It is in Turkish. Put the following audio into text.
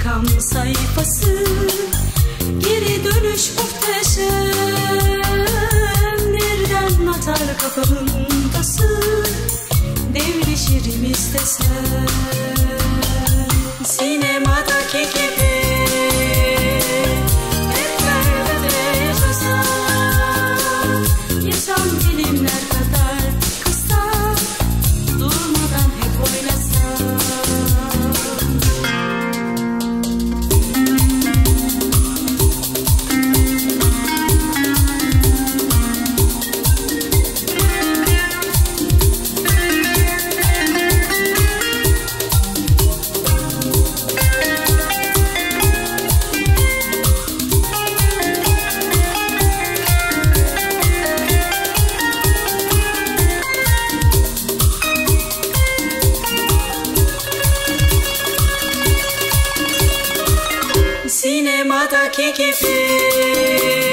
ilham sayfası. Geri dönüş muhteşem. Nereden atar kafamın tası Devleşirim istesem Sinemadaki gibi mata que que.